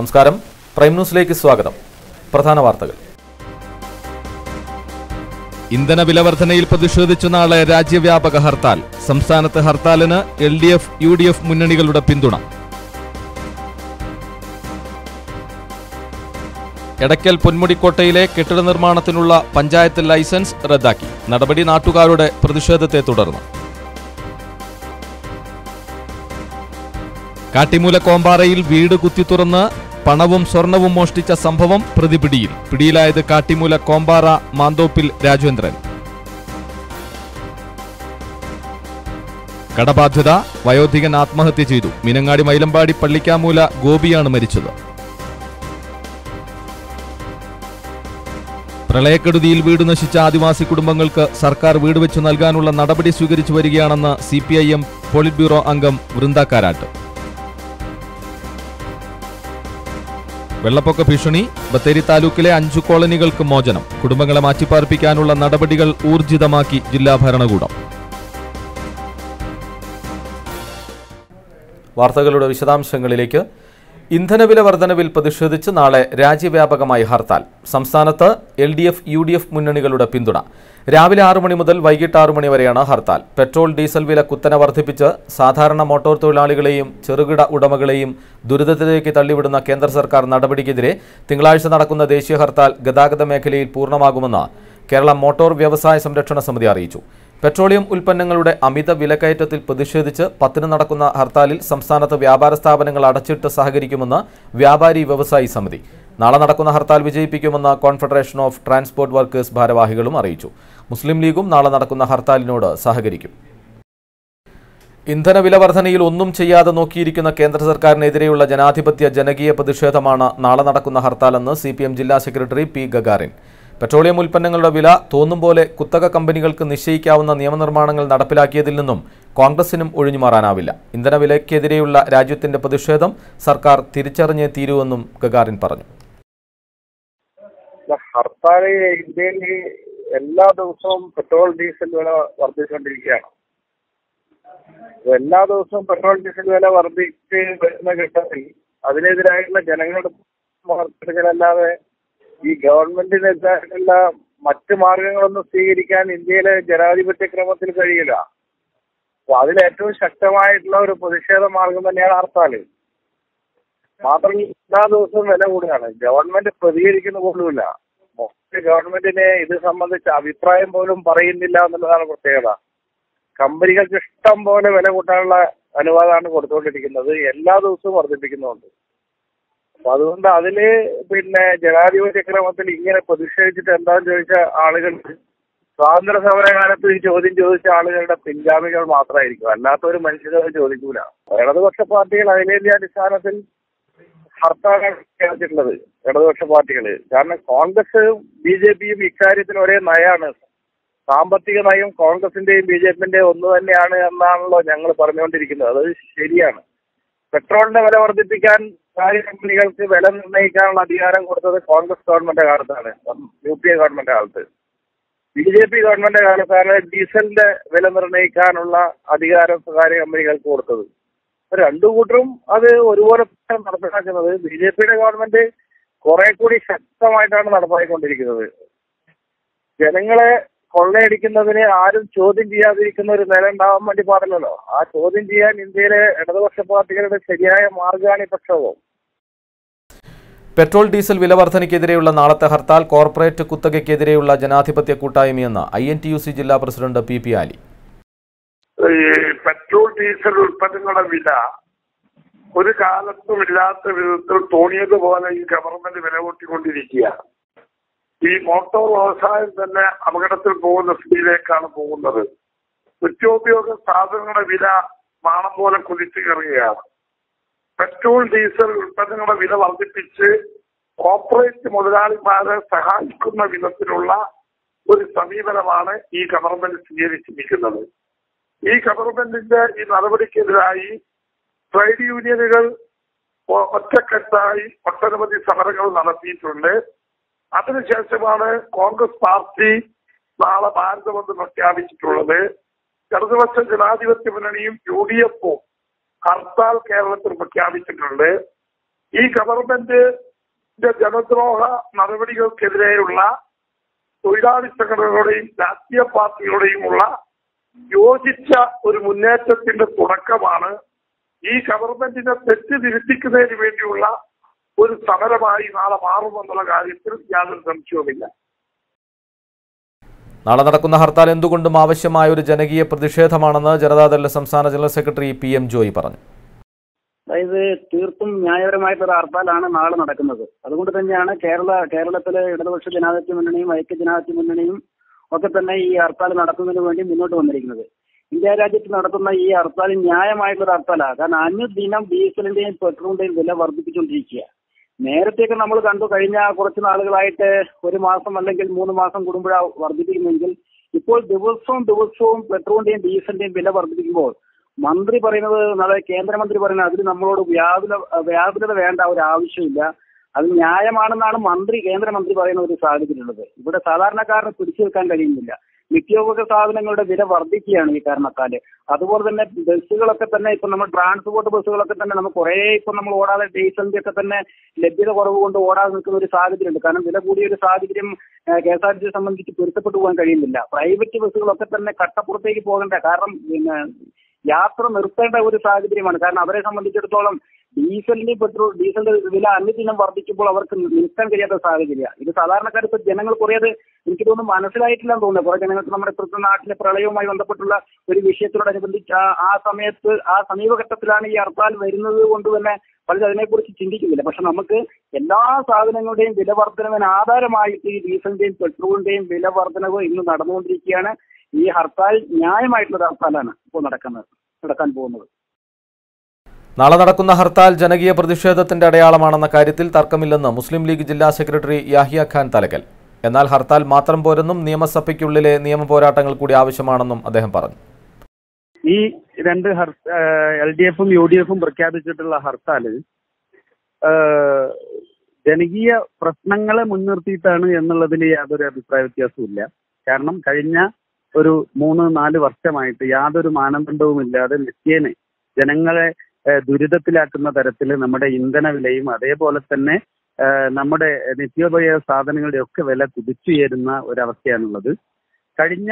നമസ്കാരം. പ്രൈം ന്യൂസിലേക്ക് സ്വാഗതം. പ്രധാന വാർത്തകൾ. ഇന്ധന വില വർധനയിൽ പ്രതിഷേധിച്ചു നാളെ രാജ്യവ്യാപക ഹർത്താൽ. സംസ്ഥാനത്ത് ഹർത്താലിന് L D F U D F മുന്നണികളുടെ പിന്തുണ. എടക്കൽ പൊന്മുടിക്കോട്ടയിലെ കെട്ടിട നിർമ്മാണത്തിനുള്ള പഞ്ചായത്ത് ലൈസൻസ് റദ്ദാക്കി. നടപടി നാട്ടുകാരുടെ പ്രതിഷേധത്തെ തുടർന്ന്. കാട്ടിമൂല കോമ്പാറയിൽ വീട് കുത്തി തുറന്ന് പണവും സ്വർണവും മോഷ്ടിച്ച സംഭവം പ്രതിപിടിയിൽ. പിടിയിലായത് കാട്ടിമൂല കോമ്പാറ മാന്തോപ്പിൽ രാജേന്ദ്രൻ. കടബാധ്യത വയോധികൻ ആത്മഹത്യ ചെയ്തു. മീനങ്ങാടി മൈലമ്പാടി പള്ളിക്കാമൂല ഗോപിയാണ് മരിച്ചത്. പ്രളയക്കെടുതിയിൽ വീട് നശിച്ച ആദിവാസി കുടുംബങ്ങൾക്ക് സർക്കാർ വീട് വെച്ചു നൽകാനുള്ള നടപടി സ്വീകരിച്ചു വരികയാണെന്ന് C P I M polit bureau അംഗം വൃന്ദ കാരാട്ട്. വെള്ളപ്പൊക്ക ഭീഷണി ബത്തേരി താലൂക്കിലെ അഞ്ചു കോളനികൾക്ക് മോചനം കുടുംബങ്ങളെ മാറ്റിപ്പാർപ്പിക്കാനുള്ള നടപടികൾ ഊർജിതമാക്കി ജില്ലാ ഭരണകൂടം. വാർത്തകളുടെ വിശദാംശങ്ങളിലേക്ക് ഇന്ധനവില വർധനവിൽ പ്രതിഷേധിച്ച് നാളെ രാജ്യവ്യാപകമായി ഹർത്താൽ. സംസ്ഥാനത്ത് L D F U D F മുന്നണികളുടെ പിന്തുണ. രാവിലെ ആറു മണി മുതൽ വൈകിട്ട് ആറു മണി വരെയാണ് ഹർത്താൽ. പെട്രോൾ ഡീസൽ വില കുത്തനെ വർദ്ധിപ്പിച്ച് സാധാരണ മോട്ടോർ തൊഴിലാളികളെയും ചെറുകിട ഉടമകളെയും ദുരിതത്തിലേക്ക് തള്ളിവിടുന്ന കേന്ദ്ര സർക്കാർ നടപടിക്കെതിരെ തിങ്കളാഴ്ച നടക്കുന്ന ദേശീയ ഹർത്താൽ ഗതാഗത മേഖലയിൽ പൂർണമാകുമെന്ന് കേരള മോട്ടോർ വ്യവസായ സംരക്ഷണ സമിതി അറിയിച്ചു. പെട്രോളിയം ഉൽപ്പന്നങ്ങളുടെ അമിത വിലക്കയറ്റത്തിൽ പ്രതിഷേധിച്ച് പത്തിന് നടക്കുന്ന ഹർത്താലിൽ സംസ്ഥാനത്ത് വ്യാപാര സ്ഥാപനങ്ങൾ അടച്ചിട്ട് സഹകരിക്കുമെന്ന് വ്യാപാരി വ്യവസായി സമിതി. നാളെ നടക്കുന്ന ഹർത്താൽ വിജയിപ്പിക്കുമെന്ന് കോൺഫെഡറേഷൻ ഓഫ് ട്രാൻസ്പോർട്ട് വർക്കേഴ്സ് ഭാരവാഹികളും അറിയിച്ചു. മുസ്ലിം ലീഗും നാളെ നടക്കുന്ന ഹർത്താലിനോട് സഹകരിക്കും. ഇന്ധനവില വർധനയിൽ ഒന്നും ചെയ്യാതെ നോക്കിയിരിക്കുന്ന കേന്ദ്ര സർക്കാരിനെതിരെയുള്ള ജനാധിപത്യ ജനകീയ പ്രതിഷേധമാണ് നാളെ നടക്കുന്ന ഹർത്താലെന്ന് സി ജില്ലാ സെക്രട്ടറി പി ഗഗാറിൻ. പെട്രോളിയം ഉൽപ്പന്നങ്ങളുടെ വില തോന്നും പോലെ കുത്തക കമ്പനികൾക്ക് നിശ്ചയിക്കാവുന്ന നിയമനിർമ്മാണങ്ങൾ നടപ്പിലാക്കിയതിൽ നിന്നും കോൺഗ്രസിനും ഒഴിഞ്ഞുമാറാനാവില്ല. ഇന്ധനവിലയ്ക്കെതിരെയുള്ള രാജ്യത്തിന്റെ പ്രതിഷേധം സർക്കാർ തിരിച്ചറിഞ്ഞേ തീരുവെന്നും ഗഗാറിൻ പറഞ്ഞു. ഹർത്താൽ ഇന്ത്യയിൽ എല്ലാ ദിവസവും പെട്രോൾ ഡീസൽ വില വർദ്ധിച്ചുകൊണ്ടിരിക്കുകയാണ്. എല്ലാ ദിവസവും പെട്രോൾ ഡീസൽ വില വർദ്ധിച്ച് വരുന്ന ഘട്ടത്തിൽ അതിനെതിരായിട്ടുള്ള ജനങ്ങളുടെ മാർക്കറ്റുകളല്ലാതെ ഈ ഗവൺമെന്റിനെതിരായിട്ടുള്ള മറ്റു മാർഗങ്ങളൊന്നും സ്വീകരിക്കാൻ ഇന്ത്യയിലെ ജനാധിപത്യ ക്രമത്തിൽ കഴിയില്ല. അപ്പൊ അതിൽ ഏറ്റവും ശക്തമായിട്ടുള്ള ഒരു പ്രതിഷേധ മാർഗം തന്നെയാണ് ഹർത്താൽ. മാത്രം എല്ലാ ദിവസവും വില കൂടുകയാണ്. ഗവൺമെന്റ് പ്രതികരിക്കുന്ന പോലുമില്ല. മൊത്തം ഗവൺമെന്റിനെ ഇത് സംബന്ധിച്ച് അഭിപ്രായം പോലും പറയുന്നില്ല എന്നുള്ളതാണ് പ്രത്യേകത. കമ്പനികൾക്ക് ഇഷ്ടം പോലെ വില കൂട്ടാനുള്ള അനുവാദമാണ് കൊടുത്തുകൊണ്ടിരിക്കുന്നത്. എല്ലാ ദിവസവും വർദ്ധിപ്പിക്കുന്നുണ്ട്. അപ്പൊ അതുകൊണ്ട് അതിൽ പിന്നെ ജനാധിപത്യ ക്രമത്തിൽ ഇങ്ങനെ പ്രതിഷേധിച്ചിട്ട് എന്താന്ന് ചോദിച്ച ആളുകൾ സ്വാതന്ത്ര്യ സമരകാലത്ത് ഈ ചോദ്യം ചോദിച്ച ആളുകളുടെ പിൻഗാമികൾ മാത്രമായിരിക്കും. അല്ലാത്ത ഒരു മനുഷ്യരെ ചോദിക്കൂല. ഇടതുപക്ഷ പാർട്ടികൾ അഖിലേന്ത്യാ അടിസ്ഥാനത്തിൽ ഹർത്താലാണ് പ്രഖ്യാപിച്ചിട്ടുള്ളത് ഇടതുപക്ഷ പാർട്ടികൾ. കാരണം കോൺഗ്രസ് ബി ജെ പിയും ഇക്കാര്യത്തിൽ ഒരേ നയാണ്. സാമ്പത്തിക നയം കോൺഗ്രസിന്റെയും ബി ജെ പിന്റെയും ഒന്ന് തന്നെയാണ് എന്നാണല്ലോ ഞങ്ങൾ പറഞ്ഞുകൊണ്ടിരിക്കുന്നത്. അത് ശരിയാണ്. പെട്രോളിന്റെ വില വർദ്ധിപ്പിക്കാൻ കാര്യ കമ്പനികൾക്ക് വില നിർണയിക്കാനുള്ള അധികാരം കൊടുത്തത് കോൺഗ്രസ് ഗവൺമെന്റ് കാലത്താണ്. യു പി എ ഗവൺമെന്റ് കാലത്ത്. ബി ജെ പി ഗവൺമെന്റ് കാലത്താണ് ഡീസലിന്റെ വില നിർണയിക്കാനുള്ള അധികാരം സ്വകാര്യ കമ്പനികൾക്ക് കൊടുത്തത്. രണ്ടു കൂട്ടരും അത് ഒരുപോലെ നടപ്പിലാക്കുന്നത് ബി ജെ പിയുടെ ഗവൺമെന്റ് കുറെ കൂടി ശക്തമായിട്ടാണ് നടപ്പാക്കിക്കൊണ്ടിരിക്കുന്നത് ജനങ്ങളെ കൊള്ളയടിക്കുന്നതിന് ആരും ചോദ്യം ചെയ്യാതിരിക്കുന്ന ഒരു നില ഉണ്ടാവാൻ വേണ്ടി പാടില്ലല്ലോ. ആ ചോദ്യം ചെയ്യാൻ ഇന്ത്യയിലെ ഇടതുപക്ഷ പാർട്ടികളുടെ ശരിയായ മാർഗമാണ് ഈ പ്രക്ഷോഭം. പെട്രോൾ ഡീസൽ വില വർധനയ്ക്കെതിരെയുള്ള നാളത്തെ ഹർത്താൽ കോർപ്പറേറ്റ് കുത്തകയ്ക്കെതിരെയുള്ള ജനാധിപത്യ കൂട്ടായ്മയെന്ന് I N T U C ജില്ലാ president P P Ali. Petrol diesel ഉൽപ്പന്നങ്ങളുടെ വില ഒരു കാലത്തും ഇല്ലാത്ത വിധത്തിൽ തോന്നിയതുപോലെ ഈ ഗവൺമെന്റ് വില കൂട്ടിക്കൊണ്ടിരിക്കുകയാണ് ഈ മോട്ടോർ വ്യവസായം തന്നെ അപകടത്തിൽ പോകുന്ന സ്ഥിതിയിലേക്കാണ് പോകുന്നത്. നിത്യോപയോഗ സാധനങ്ങളുടെ വില മാണം പോലെ കുതിച്ചു കയറുകയാണ്. പെട്രോൾ ഡീസൽ ഉൽപ്പന്നങ്ങളുടെ വില വർദ്ധിപ്പിച്ച് കോർപ്പറേറ്റ് മുതലാളിമാരെ സഹായിക്കുന്ന വിധത്തിലുള്ള ഒരു സമീപനമാണ് ഈ ഗവൺമെന്റ് സ്വീകരിച്ചിരിക്കുന്നത്. ഈ ഗവൺമെന്റിന്റെ ഈ നടപടിക്കെതിരായി ട്രേഡ് യൂണിയനുകൾ ഒറ്റക്കെട്ടായി ഒട്ടനവധി സമരങ്ങൾ നടത്തിയിട്ടുണ്ട്. അതിനുശേഷമാണ് കോൺഗ്രസ് പാർട്ടി നാളെ ഭാരതബന്ധം പ്രഖ്യാപിച്ചിട്ടുള്ളത്. ഇടതുപക്ഷ ജനാധിപത്യ മുന്നണിയും യു ഡി എഫും ഹർത്താൽ കേരളത്തിൽ പ്രഖ്യാപിച്ചിട്ടുണ്ട്. ഈ ഗവൺമെന്റിന്റെ ജനദ്രോഹ നടപടികൾക്കെതിരെയുള്ള തൊഴിലാളി സംഘടനകളുടെയും രാഷ്ട്രീയ പാർട്ടികളുടെയും ഉള്ള യോജിച്ച ഒരു മുന്നേറ്റത്തിന്റെ തുടക്കമാണ് ഈ ഗവൺമെന്റിനെ തെറ്റ് തിരുത്തിക്കുന്നതിന് വേണ്ടിയുള്ള ഒരു സമരമായി നാളെ മാറുമെന്നുള്ള കാര്യത്തിൽ യാതൊരു സംശയവുമില്ല. നാളെ നടക്കുന്ന ഹർത്താൽ എന്തുകൊണ്ടും ആവശ്യമായ ഒരു ജനകീയ പ്രതിഷേധമാണെന്ന് ജനതാദൾ സംസ്ഥാന general secretary P M Joy പറഞ്ഞു. അതായത് തീർത്തും ന്യായപരമായിട്ടുള്ള ഹർത്താലാണ് നാളെ നടക്കുന്നത്. അതുകൊണ്ട് തന്നെയാണ് കേരള കേരളത്തിലെ ഇടതുപക്ഷ ജനാധിപത്യ മുന്നണിയും ഐക്യ ജനാധിപത്യ മുന്നണിയും ഒക്കെ തന്നെ ഈ ഹർത്താൽ നടത്തുന്നതിന് വേണ്ടി മുന്നോട്ട് വന്നിരിക്കുന്നത്. ഇന്ത്യ രാജ്യത്ത് നടത്തുന്ന ഈ ഹർത്താൽ ന്യായമായിട്ടുള്ള ഹർത്താലാണ്. കാരണം അനുദിനം ഡീസലിന്റെയും പെട്രോളിന്റെയും വില വർദ്ധിപ്പിച്ചുകൊണ്ടിരിക്കുക നേരത്തെയൊക്കെ നമ്മൾ കണ്ടു കഴിഞ്ഞ കുറച്ച് നാളുകളായിട്ട് ഒരു മാസം അല്ലെങ്കിൽ മൂന്ന് മാസം കൂടുമ്പോഴാണ് വർദ്ധിപ്പിക്കുന്നെങ്കിൽ ഇപ്പോൾ ദിവസവും ദിവസവും പെട്രോളിന്റെയും ഡീസലിന്റെയും വില വർദ്ധിപ്പിക്കുമ്പോൾ മന്ത്രി പറയുന്നത് നാളെ കേന്ദ്രമന്ത്രി പറയുന്നത് അതിന് നമ്മളോട് വ്യാകുല വ്യാകുലത വേണ്ട ഒരു ആവശ്യമില്ല. അത് ന്യായമാണെന്നാണ് മന്ത്രി കേന്ദ്രമന്ത്രി പറയുന്ന ഒരു സാഹചര്യമുള്ളത് ഇവിടെ സാധാരണക്കാരന് പിടിച്ചു നിൽക്കാൻ കഴിയുന്നില്ല. നിത്യോപയോഗ സാധനങ്ങളുടെ വില വർദ്ധിക്കുകയാണ് ഈ കാരണത്താൽ. അതുപോലെ തന്നെ ബസ്സുകളൊക്കെ തന്നെ ഇപ്പൊ നമ്മൾ ട്രാൻസ്പോർട്ട് ബസ്സുകളൊക്കെ തന്നെ നമുക്ക് കുറെ ഇപ്പൊ നമ്മൾ ഓടാതെ ഡീസലിന്റെ ഒക്കെ തന്നെ ലഭ്യത കുറവ് കൊണ്ട് ഓടാതെ നിൽക്കുന്ന ഒരു സാഹചര്യമുണ്ട്. കാരണം വില കൂടിയ ഒരു സാഹചര്യം കെ എസ് ആർ ടി സിയെ സംബന്ധിച്ച് പൊരുത്തപ്പെട്ടു പോകാൻ കഴിയുന്നില്ല. പ്രൈവറ്റ് ബസ്സുകളൊക്കെ തന്നെ കട്ടപ്പുറത്തേക്ക് പോകേണ്ട. കാരണം പിന്നെ യാത്ര നിർത്തേണ്ട ഒരു സാഹചര്യമാണ്. കാരണം അവരെ സംബന്ധിച്ചിടത്തോളം ഡീസലിന്റെ പെട്രോൾ ഡീസലിന്റെ വില അന്യദിനം വർദ്ധിക്കുമ്പോൾ അവർക്ക് നിൽക്കാൻ കഴിയാത്ത സാഹചര്യമാണ് ഇത് സാധാരണക്കാർ ഇപ്പൊ ജനങ്ങൾ കുറേ അത് എനിക്ക് തോന്നുന്നു മനസ്സിലായിട്ടില്ലെന്ന് തോന്നുന്നു. കുറെ ജനങ്ങൾക്ക് നമ്മുടെ ഇപ്പോഴത്തെ നാട്ടിലെ പ്രളയവുമായി ബന്ധപ്പെട്ടുള്ള ഒരു വിഷയത്തോടനുബന്ധിച്ച് ആ- സമയത്ത് ആ സമീപഘട്ടത്തിലാണ് ഈ ഹർത്താൽ വരുന്നത് കൊണ്ട് തന്നെ പലരും അതിനെക്കുറിച്ച് ചിന്തിക്കുന്നില്ല. പക്ഷെ നമുക്ക് എല്ലാ സാധനങ്ങളുടെയും വില വർധനവിന് ആധാരമായിട്ട് ഈ ഡീസലിന്റെയും പെട്രോളിന്റെയും വില വർധനവ് ഇന്ന് നടന്നുകൊണ്ടിരിക്കുകയാണ്. ഈ ഹർത്താൽ ന്യായമായിട്ടുള്ള ഹർത്താലാണ് ഇപ്പോൾ നടക്കുന്നത് നടക്കാൻ പോകുന്നത്. നാളെ നടക്കുന്ന ഹർത്താൽ ജനകീയ പ്രതിഷേധത്തിന്റെ അടയാളമാണെന്ന കാര്യത്തിൽ തർക്കമില്ലെന്ന് മുസ്ലിം ലീഗ് ജില്ലാ സെക്രട്ടറി യാഹിയ ഖാൻ തലകൽ. എന്നാൽ ഹർത്താൽ മാത്രം പോരെന്നും നിയമസഭയ്ക്കുള്ളിലെ നിയമ പോരാട്ടങ്ങൾ കൂടി ആവശ്യമാണെന്നും അദ്ദേഹം പറഞ്ഞു. ഈ രണ്ട് എൽ ഡി എഫും യു ഡി എഫും പ്രഖ്യാപിച്ചിട്ടുള്ള ഹർത്താൽ ജനകീയ പ്രശ്നങ്ങളെ മുൻനിർത്തിയിട്ടാണ് എന്നുള്ളതിന് യാതൊരു അഭിപ്രായ വ്യത്യാസവും കാരണം കഴിഞ്ഞ ഒരു മൂന്ന് നാല് വർഷമായിട്ട് യാതൊരു മാനദണ്ഡവുമില്ലാതെ നിത്യേനെ ജനങ്ങളെ ദുരിതത്തിലാക്കുന്ന തരത്തിൽ നമ്മുടെ ഇന്ധന വിലയും അതേപോലെ തന്നെ നമ്മുടെ നിത്യോപയോഗ സാധനങ്ങളുടെ ഒക്കെ വില കുതിച്ചുയരുന്ന ഒരവസ്ഥയാണുള്ളത്. കഴിഞ്ഞ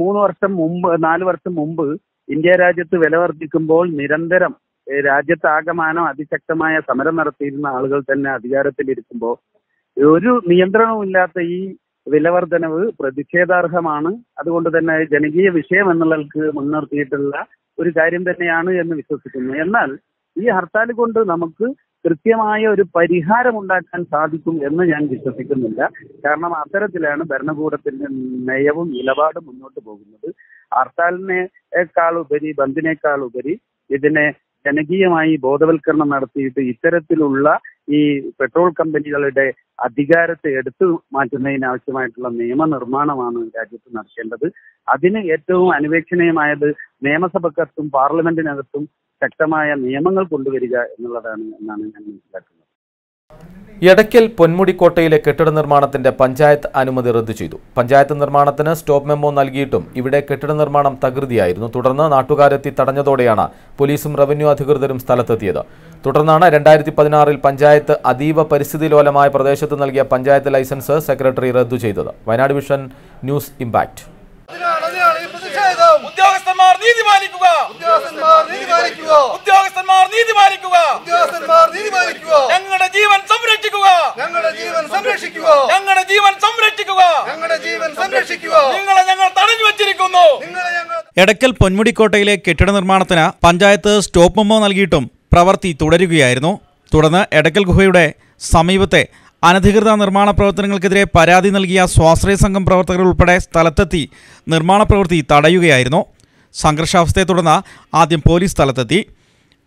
മൂന്ന് വർഷം മുമ്പ് നാല് വർഷം മുമ്പ് ഇന്ത്യ രാജ്യത്ത് വില വർദ്ധിക്കുമ്പോൾ നിരന്തരം രാജ്യത്താകമാനം അതിശക്തമായ സമരം നടത്തിയിരുന്ന ആളുകൾ തന്നെ അധികാരത്തിലിരിക്കുമ്പോൾ ഒരു നിയന്ത്രണവും ഇല്ലാത്ത ഈ വിലവർദ്ധനവ് പ്രതിഷേധാർഹമാണ്. അതുകൊണ്ട് തന്നെ ജനകീയ വിഷയം എന്നുള്ളവർക്ക് മുൻനിർത്തിയിട്ടുള്ള ഒരു കാര്യം തന്നെയാണ് എന്ന് വിശ്വസിക്കുന്നു. എന്നാൽ ഈ ഹർത്താൽ കൊണ്ട് നമുക്ക് കൃത്യമായ ഒരു പരിഹാരം ഉണ്ടാക്കാൻ സാധിക്കും എന്ന് ഞാൻ വിശ്വസിക്കുന്നില്ല. കാരണം അത്തരത്തിലാണ് ഭരണകൂടത്തിന്റെ നയവും നിലപാടും മുന്നോട്ട് പോകുന്നത്. ഹർത്താലിനേക്കാൾ ഉപരി ബന്ദിനേക്കാൾ ഉപരി ഇതിനെ ജനകീയമായി ബോധവൽക്കരണം നടത്തിയിട്ട് ഇത്തരത്തിലുള്ള ഈ പെട്രോൾ കമ്പനികളുടെ അധികാരത്തെ എടുത്തു മാറ്റുന്നതിന് ആവശ്യമായിട്ടുള്ള നിയമനിർമ്മാണമാണ് രാജ്യത്ത് നടക്കേണ്ടത്. അതിന് ഏറ്റവും അനുവേക്ഷണീയമായത് നിയമസഭക്കകത്തും പാർലമെന്റിനകത്തും ശക്തമായ നിയമങ്ങൾ കൊണ്ടുവരിക എന്നുള്ളതാണ് എന്നാണ് ഞാൻ മനസ്സിലാക്കുന്നത്. എടയ്ക്കൽ പൊന്മുടിക്കോട്ടയിലെ കെട്ടിട നിർമ്മാണത്തിന്റെ പഞ്ചായത്ത് അനുമതി റദ്ദു ചെയ്തു. പഞ്ചായത്ത് നിർമ്മാണത്തിന് സ്റ്റോപ്പ് മെമ്മോ നൽകിയിട്ടും ഇവിടെ കെട്ടിട നിർമ്മാണം തകൃതിയായിരുന്നു. തുടർന്ന് നാട്ടുകാരെത്തി തടഞ്ഞതോടെയാണ് പോലീസും റവന്യൂ അധികൃതരും സ്ഥലത്തെത്തിയത്. തുടർന്നാണ് രണ്ടായിരത്തി പതിനാറിൽ പഞ്ചായത്ത് അതീവ പരിസ്ഥിതി ലോലമായ പ്രദേശത്ത് നൽകിയ പഞ്ചായത്ത് ലൈസൻസ് സെക്രട്ടറി റദ്ദു ചെയ്തത്. Wayanad vision news impact. പ്രതിഷേധം ഉദ്യോഗസ്ഥന്മാർ നീതി പാലിക്കുക ഉദ്യോഗസ്ഥന്മാർ നീതി പാലിക്കുക ഉദ്യോഗസ്ഥന്മാർ നീതി പാലിക്കുക ഉദ്യോഗസ്ഥന്മാർ നീതി പാലിക്കുക ഞങ്ങളുടെ ജീവൻ സംരക്ഷിക്കുക. ഞങ്ങളുടെ ജീവൻ സംരക്ഷിക്കുക. ഞങ്ങളുടെ ജീവൻ സംരക്ഷിക്കുക. ഞങ്ങളുടെ ജീവൻ സംരക്ഷിക്കുക. നിങ്ങളെ ഞങ്ങൾ തടഞ്ഞു വെച്ചിരിക്കുന്നു. നിങ്ങളെ ഞങ്ങൾ എടക്കൽ പൊന്മുടിക്കോട്ടയിലെ കെട്ടിട നിർമ്മാണത്തിന് പഞ്ചായത്ത് സ്റ്റോപ്പ് മെമ്മോ നൽകിയിട്ടും പ്രവൃത്തി തുടരുകയായിരുന്നു. തുടർന്ന് എടക്കൽ ഗുഹയുടെ സമീപത്തെ അനധികൃത നിർമ്മാണ പ്രവർത്തനങ്ങൾക്കെതിരെ പരാതി നൽകിയ സ്വാശ്രയ സംഘം പ്രവർത്തകർ ഉൾപ്പെടെ സ്ഥലത്തെത്തി നിർമ്മാണ പ്രവൃത്തി തടയുകയായിരുന്നു. സംഘർഷാവസ്ഥയെ തുടർന്ന് ആദ്യം പോലീസ് സ്ഥലത്തെത്തി.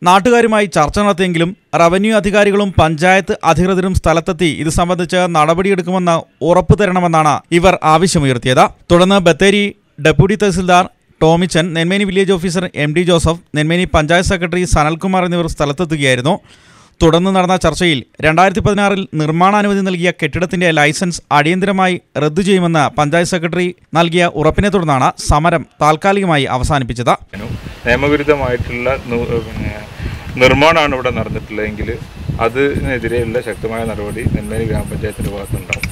നാട്ടുകാരുമായി ചർച്ച നടത്തിയെങ്കിലും റവന്യൂ അധികാരികളും പഞ്ചായത്ത് അധികൃതരും സ്ഥലത്തെത്തി. ഇത് സംബന്ധിച്ച് നടപടിയെടുക്കുമെന്ന് ഉറപ്പു തരണമെന്നാണ് ഇവർ ആവശ്യമുയർത്തിയത്. തുടർന്ന് Bathery deputy tahsildar Tomichan Nenmeni village officer M D Joseph Nenmeni panchayat secretary Sanalkumar എന്നിവർ സ്ഥലത്തെത്തുകയായിരുന്നു. തുടർന്ന് നടന്ന ചർച്ചയിൽ രണ്ടായിരത്തി പതിനാറിൽ നിർമ്മാണാനുമതി നൽകിയ കെട്ടിടത്തിന്റെ ലൈസൻസ് അടിയന്തരമായി റദ്ദു ചെയ്യുമെന്ന് പഞ്ചായത്ത് സെക്രട്ടറി നൽകിയ ഉറപ്പിനെ തുടർന്നാണ് സമരം താൽക്കാലികമായി അവസാനിപ്പിച്ചത്. നിയമവിരുദ്ധമായിട്ടുള്ള നിർമ്മാണമാണ് ഇവിടെ നടന്നിട്ടുള്ളതെങ്കിൽ അതിനെതിരെയുള്ള ശക്തമായ നടപടി നെന്മേനി ഗ്രാമപഞ്ചായത്തിന്റെ ഭാഗത്തുണ്ടാവും.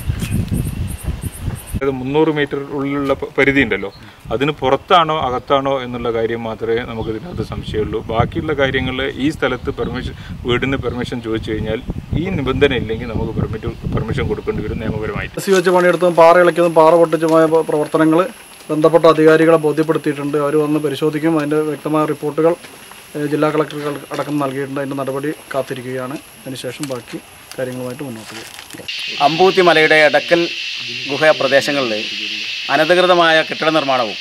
അതായത് മുന്നൂറ് മീറ്റർ ഉള്ളിലുള്ള പരിധി ഉണ്ടല്ലോ അതിന് പുറത്താണോ അകത്താണോ എന്നുള്ള കാര്യം മാത്രമേ നമുക്ക് ഇതിനകത്ത് സംശയമുള്ളൂ. ബാക്കിയുള്ള കാര്യങ്ങൾ ഈ സ്ഥലത്ത് പെർമിഷൻ വീടിന് പെർമിഷൻ ചോദിച്ചു കഴിഞ്ഞാൽ ഈ നിബന്ധന ഇല്ലെങ്കിൽ നമുക്ക് പെർമിറ്റ് പെർമിഷൻ കൊടുക്കേണ്ടി വരും നിയമപരമായിട്ട്. സി വെച്ച് പണിയെടുത്തും പാറ ഇളക്കിയതും പാറ പൊട്ടിച്ചുമായ പ്രവർത്തനങ്ങൾ ബന്ധപ്പെട്ട അധികാരികളെ ബോധ്യപ്പെടുത്തിയിട്ടുണ്ട്. അവർ വന്ന് പരിശോധിക്കും. അതിന്റെ വ്യക്തമായ റിപ്പോർട്ടുകൾ ജില്ലാ കളക്ടർ അടക്കം നൽകിയിട്ടുണ്ട്. അതിന്റെ നടപടി കാത്തിരിക്കുകയാണ്. അതിനുശേഷം ബാക്കി കാര്യങ്ങളുമായിട്ട് മുന്നോട്ട് പോകും. അമ്പൂത്തി മലയുടെ എടക്കൽ ഗുഹ പ്രദേശങ്ങളിൽ അനധികൃതമായ കെട്ടിട നിർമ്മാണവും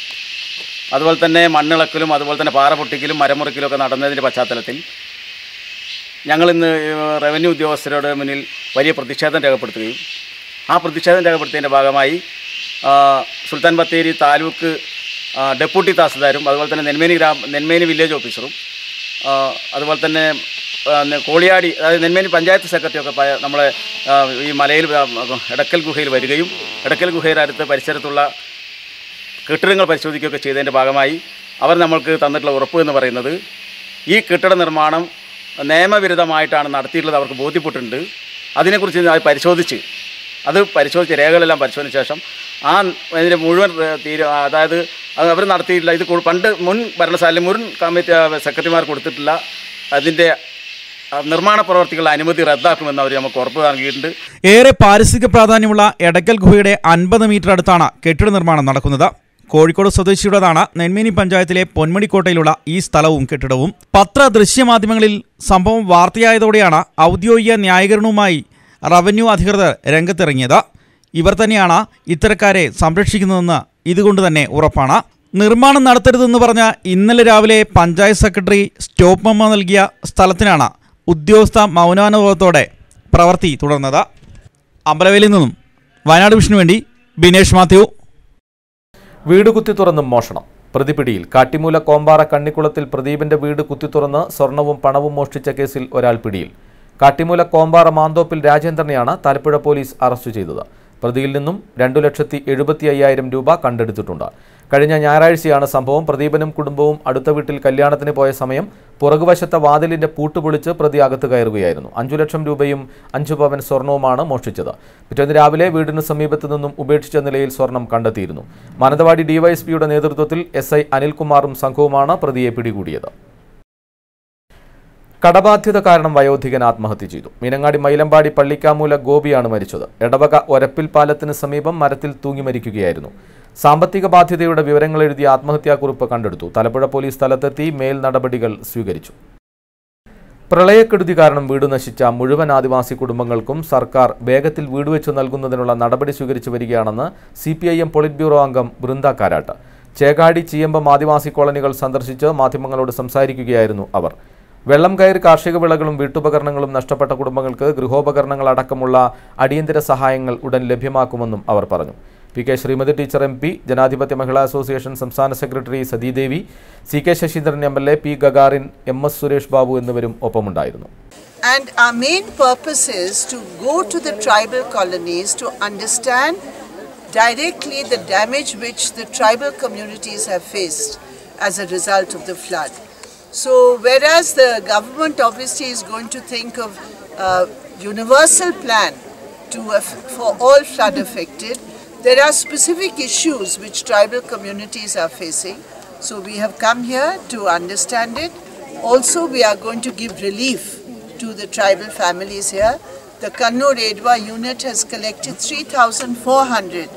അതുപോലെ തന്നെ മണ്ണിളക്കലും അതുപോലെ തന്നെ പാറ പൊട്ടിക്കലും മരമുറിക്കലും ഒക്കെ നടന്നതിന്റെ പശ്ചാത്തലത്തിൽ ഞങ്ങളിന്ന് റവന്യൂ ഉദ്യോഗസ്ഥരുടെ മുന്നിൽ വലിയ പ്രതിഷേധം രേഖപ്പെടുത്തുകയും ആ പ്രതിഷേധം രേഖപ്പെടുത്തിയതിന്റെ ഭാഗമായി സുൽത്താൻ ബത്തേരി താലൂക്ക് ഡെപ്യൂട്ടി തഹസിൽദാരും അതുപോലെ തന്നെ നെന്മേനി ഗ്രാമ നെന്മേനി വില്ലേജ് ഓഫീസറും അതുപോലെ തന്നെ കോളിയാടി അതായത് നെന്മേനി പഞ്ചായത്ത് സെക്രട്ടറി ഒക്കെ നമ്മളെ ഈ മലയിൽ എടക്കൽ ഗുഹയിൽ വരികയും എടക്കൽ ഗുഹയുടെ അടുത്ത് പരിസരത്തുള്ള കെട്ടിടങ്ങൾ പരിശോധിക്കുകയൊക്കെ ചെയ്തതിന്റെ ഭാഗമായി അവർ നമ്മൾക്ക് തന്നിട്ടുള്ള ഉറപ്പ് എന്ന് പറയുന്നത് ഈ കെട്ടിട നിർമ്മാണം നിയമവിരുദ്ധമായിട്ടാണ് നടത്തിയിട്ടുള്ളത് അവർക്ക് ബോധ്യപ്പെട്ടിട്ടുണ്ട്. അതിനെക്കുറിച്ച് അത് പരിശോധിച്ച് അത് പരിശോധിച്ച് രേഖകളെല്ലാം പരിശോധിച്ച ശേഷം ആ ഇതിന്റെ മുഴുവൻ തീരു അതായത് അത് അവർ നടത്തിയിട്ടില്ല ഇത് പണ്ട് മുൻ ഭരണശാലയിൽ മുൻ കമ്മിറ്റി സെക്രട്ടറിമാർ കൊടുത്തിട്ടില്ല അതിന്റെ നിർമ്മാണ പ്രവർത്തികളുടെ അനുമതി റദ്ദാക്കുമെന്ന് അവർ നമുക്ക് ഉറപ്പ് നൽകിയിട്ടുണ്ട്. ഏറെ പാരിസ്ഥിതിക പ്രാധാന്യമുള്ള എടക്കൽ ഗുഹയുടെ അൻപത് മീറ്റർ അടുത്താണ് കെട്ടിട നിർമ്മാണം നടക്കുന്നത്. കോഴിക്കോട് സ്വദേശിയുടേതാണ് നെന്മേനി പഞ്ചായത്തിലെ പൊന്മണിക്കോട്ടയിലുള്ള ഈ സ്ഥലവും കെട്ടിടവും. പത്ര ദൃശ്യമാധ്യമങ്ങളിൽ സംഭവം വാർത്തയായതോടെയാണ് ഔദ്യോഗിക ന്യായീകരണവുമായി റവന്യൂ അധികൃതർ രംഗത്തിറങ്ങിയത്. ഇവർ തന്നെയാണ് ഇത്തരക്കാരെ സംരക്ഷിക്കുന്നതെന്ന് ഇതുകൊണ്ട് തന്നെ ഉറപ്പാണ്. നിർമ്മാണം നടത്തരുതെന്ന് പറഞ്ഞ ഇന്നലെ രാവിലെ പഞ്ചായത്ത് സെക്രട്ടറി സ്റ്റോപ്പ് മെമ്മോ നൽകിയ സ്ഥലത്തിനാണ് ഉദ്യോഗസ്ഥ മൗനാനുഭവത്തോടെ പ്രവൃത്തി തുടർന്നത് അമ്പലവേലിൽ നിന്നും വയനാട് വിഷനു വേണ്ടി ബിനേഷ് മാത്യു. വീട് കുത്തി തുറന്നും മോഷണം. പ്രതിപിടിയിൽ കാട്ടിമൂല കോമ്പാറ കണ്ണിക്കുളത്തിൽ പ്രദീപിന്റെ വീട് കുത്തി തുറന്ന് സ്വർണവും പണവും മോഷ്ടിച്ച കേസിൽ ഒരാൾ പിടിയിൽ. കാട്ടിമൂല കോമ്പാറ മാന്തോപ്പിൽ രാജേന്ദ്രനെയാണ് തലപ്പുഴ പോലീസ് അറസ്റ്റ് ചെയ്തത്. പ്രതിയിൽ നിന്നും രണ്ടു ലക്ഷത്തി എഴുപത്തി അയ്യായിരം രൂപ കണ്ടെടുത്തിട്ടുണ്ട്. കഴിഞ്ഞ ഞായറാഴ്ചയാണ് സംഭവം. പ്രദീപനും കുടുംബവും അടുത്ത വീട്ടിൽ കല്യാണത്തിന് പോയ സമയം പുറകുവശത്തെ വാതിലിന്റെ പൂട്ടുപൊളിച്ച് പ്രതി അകത്ത് കയറുകയായിരുന്നു. അഞ്ചു ലക്ഷം രൂപയും അഞ്ചു പവൻ സ്വർണവുമാണ് മോഷ്ടിച്ചത്. പിറ്റേന്ന് രാവിലെ വീടിന് സമീപത്തു നിന്നും ഉപേക്ഷിച്ച നിലയിൽ സ്വർണം കണ്ടെത്തിയിരുന്നു. മാനന്തവാടി ഡിവൈഎസ്പിയുടെ നേതൃത്വത്തിൽ എസ് ഐ അനിൽകുമാറും സംഘവുമാണ് പ്രതിയെ പിടികൂടിയത്. കടബാധ്യത കാരണം വയോധികൻ ആത്മഹത്യ ചെയ്തു. മീനങ്ങാടി മൈലമ്പാടി പള്ളിക്കാമൂല ഗോപിയാണ് മരിച്ചത്. എടവക ഒരപ്പിൽ പാലത്തിന് സമീപം മരത്തിൽ തൂങ്ങി മരിക്കുകയായിരുന്നു. സാമ്പത്തിക ബാധ്യതയുടെ വിവരങ്ങൾ എഴുതിയ ആത്മഹത്യാക്കുറിപ്പ് കണ്ടെടുത്തു. തലപ്പുഴ പോലീസ് സ്ഥലത്തെത്തി മേൽ നടപടികൾ സ്വീകരിച്ചു. പ്രളയക്കെടുതി കാരണം വീട് നശിച്ച മുഴുവൻ ആദിവാസി കുടുംബങ്ങൾക്കും സർക്കാർ വേഗത്തിൽ വീട് വെച്ച് നൽകുന്നതിനുള്ള നടപടി സ്വീകരിച്ചു വരികയാണെന്ന് C P I M polit bureau അംഗം ബൃന്ദ കാരാട്ട്. ചേകാടി ചീയമ്പം ആദിവാസി കോളനികൾ സന്ദർശിച്ച് മാധ്യമങ്ങളോട് സംസാരിക്കുകയായിരുന്നു അവർ. വെള്ളം കയറി കാർഷിക വിളകളും വീട്ടുപകരണങ്ങളും നഷ്ടപ്പെട്ട കുടുംബങ്ങൾക്ക് ഗൃഹോപകരണങ്ങൾ അടക്കമുള്ള അടിയന്തര സഹായങ്ങൾ ഉടൻ ലഭ്യമാക്കുമെന്നും അവർ പറഞ്ഞു. P K Sreemathi teacher M P ജനാധിപത്യ മഹിളാ അസോസിയേഷൻ സംസ്ഥാന secretary Sathidevi C K Saseendran M L A P Gagarin M S Suresh Babu എന്നിവരും ഒപ്പമുണ്ടായിരുന്നു And our main purpose is to go to the tribal colonies to understand directly the damage which the tribal communities have faced as a result of the flood. So, whereas the government obviously is going to think of a universal plan to for all flood affected, there are specific issues which tribal communities are facing. So, we have come here to understand it. Also, we are going to give relief to the tribal families here. The Kannur Edwa unit has collected 3,400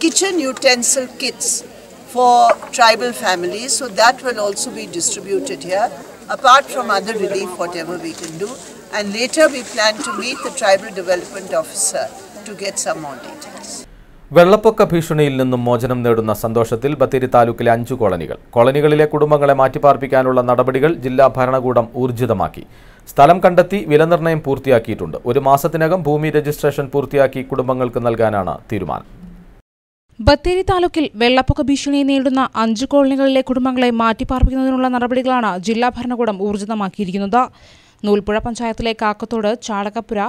kitchen utensil kits for tribal families, so that will also be distributed here, apart from other relief, whatever we can do. And later we plan to meet the tribal development officer to get some more details. വെള്ളപ്പൊക്ക ഭീഷണിയിൽ നിന്നും മോചനം നേടുന്ന സന്തോഷത്തിൽ ബത്തേരി താലൂക്കിലെ അഞ്ചു കോളനികൾ. കോളനികളിലെ കുടുംബങ്ങളെ മാറ്റിപ്പാർപ്പിക്കാനുള്ള നടപടികൾ ജില്ലാ ഭരണകൂടം ഊർജിതമാക്കി. സ്ഥലം കണ്ടെത്തി വിലനിർണയം പൂർത്തിയാക്കിയിട്ടുണ്ട്. ഒരു മാസത്തിനകം ഭൂമി രജിസ്ട്രേഷൻ പൂർത്തിയാക്കി കുടുംബങ്ങൾക്ക് നൽകാനാണ് തീരുമാനം. ബത്തേരി താലൂക്കിൽ വെള്ളപ്പൊക്ക ഭീഷണിയെ നേരിടുന്ന അഞ്ച് കോളനികളിലെ കുടുംബങ്ങളെ മാറ്റിപ്പാർപ്പിക്കുന്നതിനുള്ള നടപടികളാണ് ജില്ലാ ഭരണകൂടം ഊർജിതമാക്കിയിരിക്കുന്നത്. നൂൽപ്പുഴ പഞ്ചായത്തിലെ കാക്കത്തോട് ചാടകപ്പുര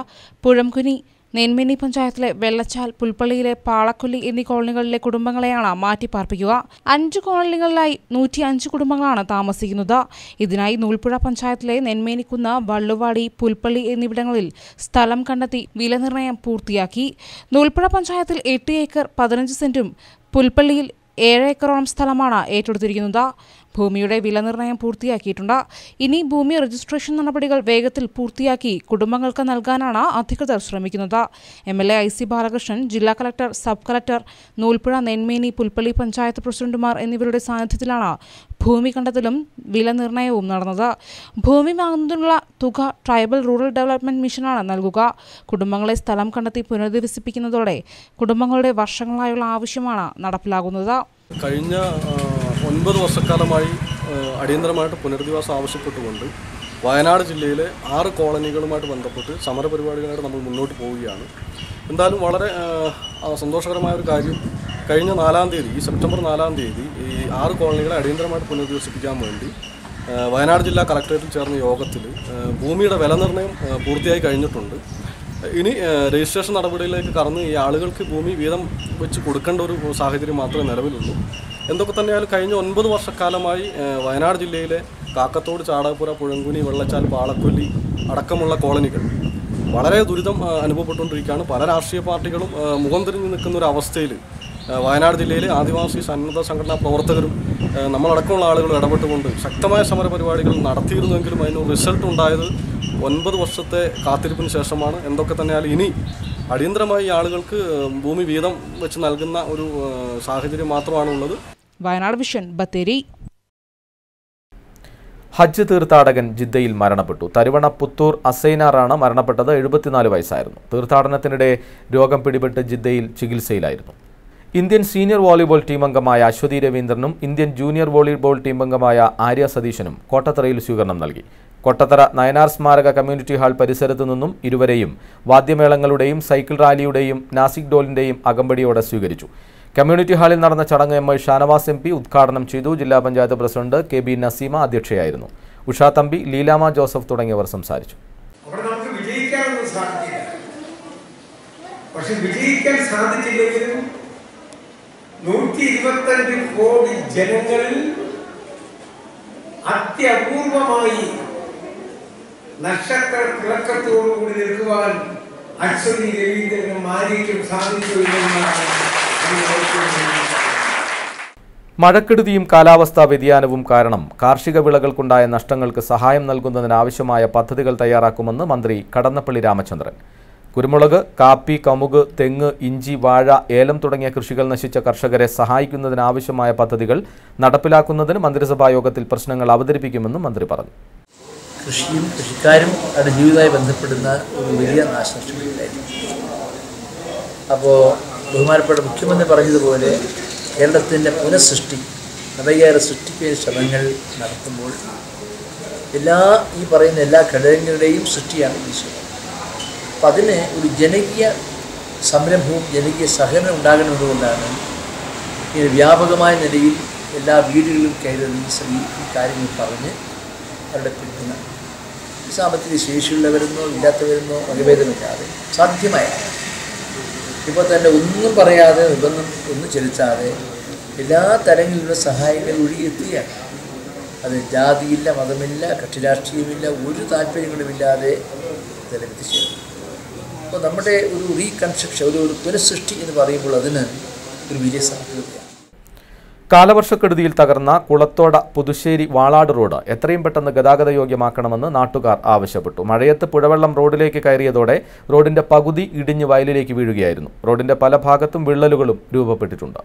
പുഴംകുനി നെന്മിനി പഞ്ചായത്തിലെ വെള്ളച്ചാൽ പുൽപ്പള്ളിയിലെ പാളക്കൊല്ലി എന്നീ കോളനികളിലെ കുടുംബങ്ങളെയാണ് മാറ്റിപ്പാർപ്പിക്കുക. അഞ്ച് കോളനികളിലായി നൂറ്റി അഞ്ച് കുടുംബങ്ങളാണ് താമസിക്കുന്നത്. ഇതിനായി നൂൽപ്പുഴ പഞ്ചായത്തിലെ നെന്മേനിക്കുന്ന് വള്ളുവാടി പുൽപ്പള്ളി എന്നിവിടങ്ങളിൽ സ്ഥലം കണ്ടെത്തി വിലനിർണയം പൂർത്തിയാക്കി. നൂൽപ്പുഴ പഞ്ചായത്തിൽ എട്ട് ഏക്കർ പതിനഞ്ച് സെന്റും പുൽപ്പള്ളിയിൽ ഏഴ് ഏക്കറോളം സ്ഥലമാണ് ഏറ്റെടുത്തിരിക്കുന്നത്. ഭൂമിയുടെ വിലനിർണയം പൂർത്തിയാക്കിയിട്ടുണ്ട്. ഇനി ഭൂമി രജിസ്ട്രേഷൻ നടപടികൾ വേഗത്തിൽ പൂർത്തിയാക്കി കുടുംബങ്ങൾക്ക് നൽകാനാണ് അധികൃതർ ശ്രമിക്കുന്നത്. M L A I C Balakrishnan ജില്ലാ collector sub collector Noolpuzha Nenmeni Pulpally panchayat പ്രസിഡന്റുമാർ എന്നിവരുടെ സാന്നിധ്യത്തിലാണ് ഭൂമി കണ്ടെത്തലും വിലനിർണയവും നടന്നത്. ഭൂമി വാങ്ങുന്നതിനുള്ള തുക ട്രൈബൽ റൂറൽ ഡെവലപ്മെന്റ് മിഷനാണ് നൽകുക. കുടുംബങ്ങളെ സ്ഥലം കണ്ടെത്തി പുനരധിവസിപ്പിക്കുന്നതോടെ കുടുംബങ്ങളുടെ വർഷങ്ങളായുള്ള ആവശ്യമാണ് നടപ്പിലാകുന്നത്. കഴിഞ്ഞ ഒൻപത് വർഷക്കാലമായി അടിയന്തരമായിട്ട് പുനരധിവാസം ആവശ്യപ്പെട്ടുകൊണ്ട് വയനാട് ജില്ലയിലെ ആറ് കോളനികളുമായിട്ട് ബന്ധപ്പെട്ട് സമരപരിപാടികളായിട്ട് നമ്മൾ മുന്നോട്ട് പോവുകയാണ്. എന്തായാലും വളരെ സന്തോഷകരമായ ഒരു കാര്യം കഴിഞ്ഞ നാലാം തീയതി ഈ സെപ്റ്റംബർ നാലാം തീയതി ഈ ആറ് കോളനികളെ അടിയന്തരമായിട്ട് പുനരധിവസിപ്പിക്കാൻ വേണ്ടി വയനാട് ജില്ലാ കളക്ടറേറ്റിൽ ചേർന്ന യോഗത്തിൽ ഭൂമിയുടെ വില നിർണയം ആ, പൂർത്തിയായി കഴിഞ്ഞിട്ടുണ്ട്. ഇനി രജിസ്ട്രേഷൻ നടപടിയിലേക്ക് കടന്ന് ഈ ആളുകൾക്ക് ഭൂമി വീതം വെച്ച് കൊടുക്കേണ്ട ഒരു സാഹചര്യം മാത്രമേ നിലവിലുള്ളൂ. എന്തൊക്കെ തന്നെയായാലും കഴിഞ്ഞ ഒൻപത് വർഷക്കാലമായി വയനാട് ജില്ലയിലെ കാക്കത്തോട് ചാടകപ്പുര പുഴങ്കുനി വെള്ളച്ചാൽ പാളക്കൊല്ലി അടക്കമുള്ള കോളനികൾ വളരെ ദുരിതം അനുഭവപ്പെട്ടുകൊണ്ടിരിക്കുകയാണ്. പല രാഷ്ട്രീയ പാർട്ടികളും മുഖം തിരിഞ്ഞു നിൽക്കുന്ന ഒരു അവസ്ഥയിൽ വയനാട് ജില്ലയിലെ ആദിവാസി സന്നദ്ധ സംഘടനാ പ്രവർത്തകരും നമ്മളടക്കമുള്ള ആളുകൾ ഇടപെട്ടുകൊണ്ട് ശക്തമായ സമരപരിപാടികൾ നടത്തിയിരുന്നുവെങ്കിലും അതിന് റിസൾട്ട് ഉണ്ടായത് ഒൻപത് വർഷത്തെ കാത്തിരിപ്പിന് ശേഷമാണ്. എന്തൊക്കെ തന്നെയാലും ഇനി അടിയന്തരമായി ആളുകൾക്ക് ഭൂമി വീതം വെച്ച് നൽകുന്ന ഒരു സാഹചര്യം മാത്രമാണ് ഉള്ളത് വയനാട് വിഷൻ ബത്തേരി. ഹജ്ജ് തീർത്ഥാടകൻ ജിദ്ദയിൽ മരണപ്പെട്ടു. തരുവണ പുത്തൂർ അസൈനാറാണ് മരണപ്പെട്ടത്. എഴുപത്തിനാല് വയസ്സായിരുന്നു. തീർത്ഥാടനത്തിനിടെ രോഗം പിടിപെട്ട് ജിദ്ദയിൽ ചികിത്സയിലായിരുന്നു. ഇന്ത്യൻ സീനിയർ വോളിബോൾ ടീം അംഗമായ അശ്വതി രവീന്ദ്രനും ഇന്ത്യൻ ജൂനിയർ വോളിബോൾ ടീം അംഗമായ ആര്യ സതീശനും കോട്ടത്തറയിൽ സ്വീകരണം നൽകി. കൊട്ടത്തറ നയനാർ സ്മാരക കമ്മ്യൂണിറ്റി ഹാൾ പരിസരത്തു നിന്നും ഇരുവരെയും വാദ്യമേളങ്ങളുടെയും സൈക്കിൾ റാലിയുടെയും നാസിക് ഡോലിന്റെയും അകമ്പടിയോടെ സ്വീകരിച്ചു. കമ്മ്യൂണിറ്റി ഹാളിൽ നടന്ന ചടങ്ങ് M I Shanavas M P ഉദ്ഘാടനം ചെയ്തു. ജില്ലാ panchayat president K B Naseema അധ്യക്ഷയായിരുന്നു. Usha Thampi Leelama Joseph തുടങ്ങിയവർ സംസാരിച്ചു. പക്ഷെ കോടി ജനങ്ങളിൽ അത്യപൂർവമായി നക്ഷത്ര തിളക്കത്തോടുകൂടി നിൽക്കുവാൻ അശ്വതി രവീന്ദ്രനും മാരിക്കും സാധിച്ചു എന്നുള്ളതാണ് മഴക്കെടുതിയും കാലാവസ്ഥാ വ്യതിയാനവും കാരണം കാർഷിക വിളകൾക്കുണ്ടായ നഷ്ടങ്ങൾക്ക് സഹായം നൽകുന്നതിനാവശ്യമായ പദ്ധതികൾ തയ്യാറാക്കുമെന്ന് മന്ത്രി കടന്നപ്പള്ളി രാമചന്ദ്രൻ. കുരുമുളക് കാപ്പി കമുക് തെങ്ങ് ഇഞ്ചി വാഴ ഏലം തുടങ്ങിയ കൃഷികൾ നശിച്ച കർഷകരെ സഹായിക്കുന്നതിനാവശ്യമായ പദ്ധതികൾ നടപ്പിലാക്കുന്നതിന് മന്ത്രിസഭാ യോഗത്തിൽ പ്രശ്നങ്ങൾ അവതരിപ്പിക്കുമെന്നും മന്ത്രി പറഞ്ഞു. കൃഷിയും കൃഷിക്കാരും അവരുടെ ജീവിതവുമായി ബന്ധപ്പെടുന്ന ഒരു വലിയ നാശനഷ്ടങ്ങളുണ്ടായിരുന്നു അപ്പോൾ ബഹുമാനപ്പെട്ട മുഖ്യമന്ത്രി പറഞ്ഞതുപോലെ കേരളത്തിന്റെ പുനഃസൃഷ്ടി നവകേര സൃഷ്ടിക്കുന്ന ശ്രമങ്ങൾ നടത്തുമ്പോൾ എല്ലാ ഈ പറയുന്ന എല്ലാ ഘടകങ്ങളുടെയും സൃഷ്ടിയാണ് ഈശ്വരൻ അപ്പം അതിന് ഒരു ജനകീയ സംരംഭവും ജനകീയ സഹകരണം ഉണ്ടാകുന്നതുകൊണ്ടാണ് ഇങ്ങനെ വ്യാപകമായ നിലയിൽ എല്ലാ വീടുകളിലും കയറി ശ്രീ ഈ കാര്യങ്ങൾ പറഞ്ഞ് അവരുടെ പിന്തുണ. സാമ്പത്തിക ശേഷിയുള്ളവരെന്നോ ഇല്ലാത്തവരെന്നോ വകഭേദമില്ലാതെ സാധ്യമായ ഇപ്പോൾ തന്നെ ഒന്നും പറയാതെ നിർബന്ധം ഒന്നും ചെലുത്താതെ എല്ലാ തലങ്ങളിലുള്ള സഹായങ്ങൾ ഒഴുകിയെത്തുകയാണ് അത് ജാതിയില്ല മതമില്ല കക്ഷിരാഷ്ട്രീയമില്ല ഒരു താല്പര്യങ്ങളുമില്ലാതെ എത്തിച്ചേരും അപ്പോൾ നമ്മുടെ ഒരു റീകൺസ്ട്രക്ഷൻ ഒരു ഒരു പുനഃസൃഷ്ടി എന്ന് പറയുമ്പോൾ അതിന് ഒരു വലിയ സാധ്യതയാണ് കാലവർഷക്കെടുതിയിൽ തകർന്ന കുളത്തോട പുതുശ്ശേരി വാളാട് റോഡ് എത്രയും പെട്ടെന്ന് ഗതാഗത യോഗ്യമാക്കണമെന്ന് നാട്ടുകാർ ആവശ്യപ്പെട്ടു. മഴയത്ത് പുഴവെള്ളം റോഡിലേക്ക് കയറിയതോടെ റോഡിന്റെ പകുതി ഇടിഞ്ഞ് വയലിലേക്ക് വീഴുകയായിരുന്നു. റോഡിന്റെ പല ഭാഗത്തും വിള്ളലുകളും രൂപപ്പെട്ടിട്ടുണ്ട്.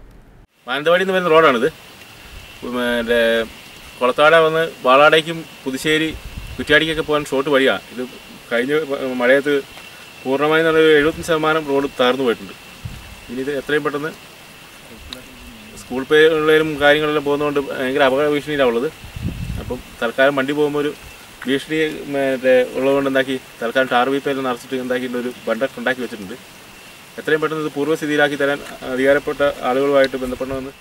മാനന്തവാടി എന്ന് പറയുന്ന റോഡാണിത്. മറ്റേ കുളത്താട വന്ന് വാളാടേക്കും പുതുശ്ശേരി കുറ്റ്യാടിക്കൊക്കെ പോകാൻ ഷോർട്ട് വഴിയാണ് ഇത് കഴിഞ്ഞ മഴയത്ത് പൂർണമായും എഴുപത്തഞ്ച് ശതമാനം റോഡ് തകർന്നു പോയിട്ടുണ്ട്. ഇനി ഇത് എത്രയും പെട്ടെന്ന് സ്കൂൾ പിള്ളേരും കാര്യങ്ങളെല്ലാം പോകുന്നതുകൊണ്ട് ഭയങ്കര അപകട ഭീഷണിയിലാണ് ഉള്ളത്. അപ്പം തൽക്കാലം വണ്ടി പോകുമ്പോൾ ഒരു ഭീഷണി മറ്റേ ഉള്ളതുകൊണ്ട് എന്താക്കി തൽക്കാലം ടാർ വീപ്പയെല്ലാം നടത്തിട്ട് എന്താക്കിയിട്ട് ഒരു ബണ്ടൊക്കെ ഉണ്ടാക്കി വെച്ചിട്ടുണ്ട്. എത്രയും പെട്ടെന്ന് ഇത് പൂർവസ്ഥിതിയിലാക്കി തരാൻ അധികാരപ്പെട്ട ആളുകളുമായിട്ട് ബന്ധപ്പെടണമെന്ന്.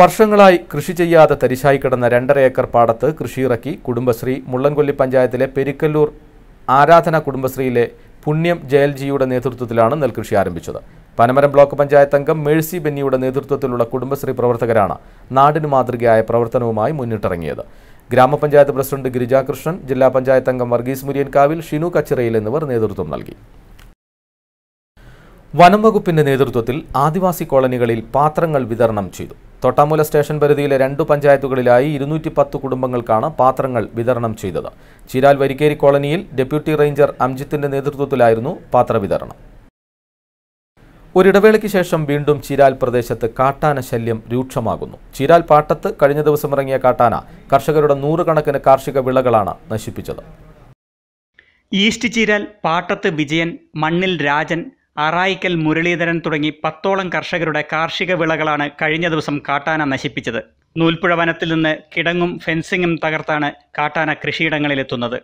വർഷങ്ങളായി കൃഷി ചെയ്യാതെ തരിശായി കിടന്ന രണ്ടര ഏക്കർ പാടത്ത് കൃഷിയിറക്കി കുടുംബശ്രീ മുള്ളൻകൊല്ലി പഞ്ചായത്തിലെ പെരിക്കല്ലൂർ ആരാധന കുടുംബശ്രീയിലെ പുണ്യം ജയൽജിയുടെ നേതൃത്വത്തിലാണ് നെൽകൃഷി ആരംഭിച്ചത്. പനമരം ബ്ലോക്ക് പഞ്ചായത്ത് അംഗം മേഴ്സി ബെന്നിയുടെ നേതൃത്വത്തിലുള്ള കുടുംബശ്രീ പ്രവർത്തകരാണ് നാടിന് മാതൃകയായ പ്രവർത്തനവുമായി മുന്നിട്ടിറങ്ങിയത്. ഗ്രാമപഞ്ചായത്ത് പ്രസിഡന്റ് ഗിരിജാകൃഷ്ണൻ ജില്ലാ പഞ്ചായത്ത് അംഗം വർഗീസ് മുരിയൻകാവിൽ ഷിനു കച്ചിറയിൽ എന്നിവർ നേതൃത്വം നൽകി. വനംവകുപ്പിന്റെ നേതൃത്വത്തിൽ ആദിവാസി കോളനികളിൽ പാത്രങ്ങൾ വിതരണം ചെയ്തു. തൊട്ടാമൂല സ്റ്റേഷൻ പരിധിയിലെ രണ്ടു പഞ്ചായത്തുകളിലായി ഇരുന്നൂറ്റി പത്ത് കുടുംബങ്ങൾക്കാണ് പാത്രങ്ങൾ വിതരണം ചെയ്തത്. ചിരാൽ വരിക്കേരി കോളനിയിൽ ഡെപ്യൂട്ടി റേഞ്ചർ അംജിത്തിന്റെ നേതൃത്വത്തിലായിരുന്നു പാത്രവിതരണം. ഒരിടവേളയ്ക്ക് ശേഷം വീണ്ടും ചിരാൽ പ്രദേശത്ത് കാട്ടാന ശല്യം രൂക്ഷമാകുന്നു. ചിരാൽ പാട്ടത്ത് കഴിഞ്ഞ ദിവസം ഇറങ്ങിയ കാട്ടാന കർഷകരുടെ നൂറുകണക്കിന് കാർഷിക വിളകളാണ് നശിപ്പിച്ചത്. ഈസ്റ്റ് ചിരാൽ പാട്ടത്ത് വിജയൻ മണ്ണിൽ രാജൻ അറായിക്കൽ മുരളീധരൻ തുടങ്ങി പത്തോളം കർഷകരുടെ കാർഷിക വിളകളാണ് കഴിഞ്ഞ ദിവസം കാട്ടാന നശിപ്പിച്ചത്. നൂൽപ്പുഴ വനത്തിൽ നിന്ന് കിടങ്ങും ഫെൻസിങ്ങും തകർത്താണ് കാട്ടാന കൃഷിയിടങ്ങളിലെത്തുന്നത്.